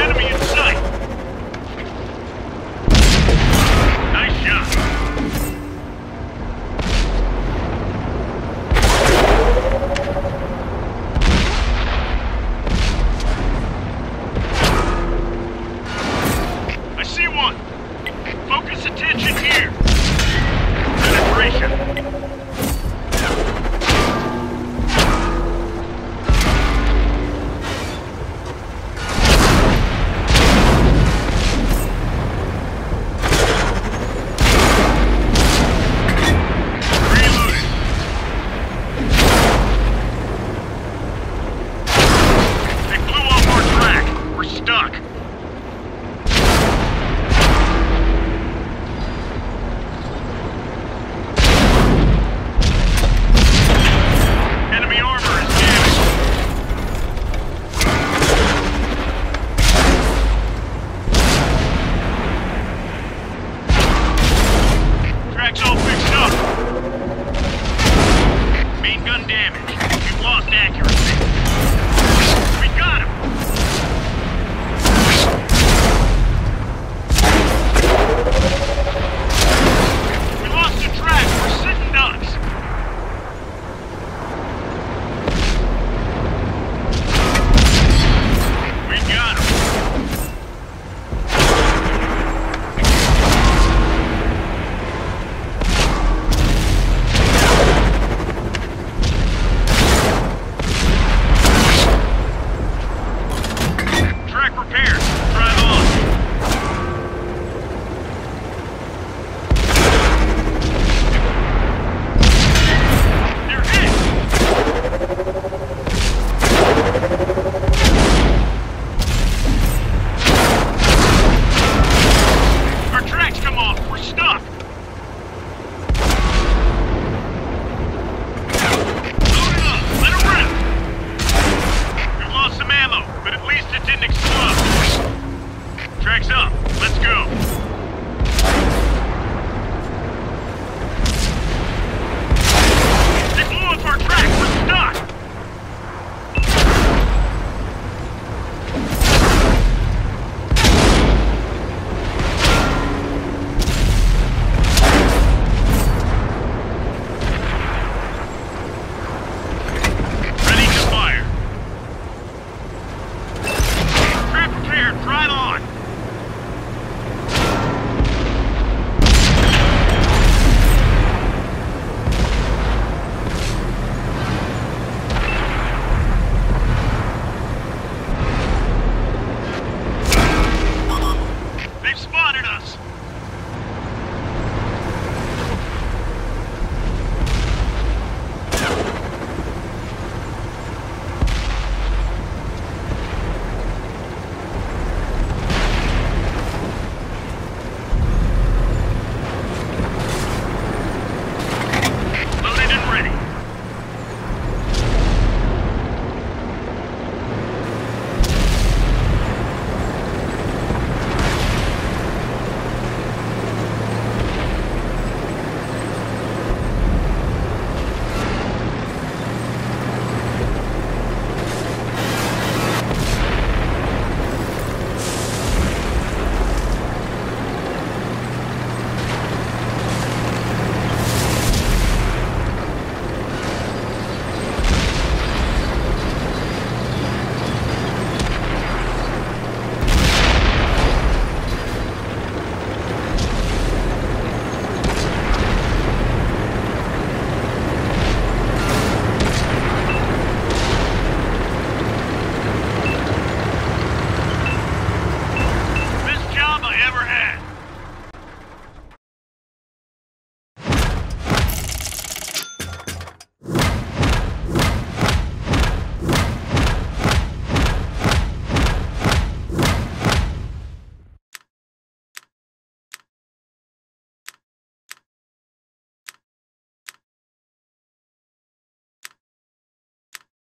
Enemy in sight. Nice. I see one. Focus attention here. Penetration. Gun damage. You've lost accuracy.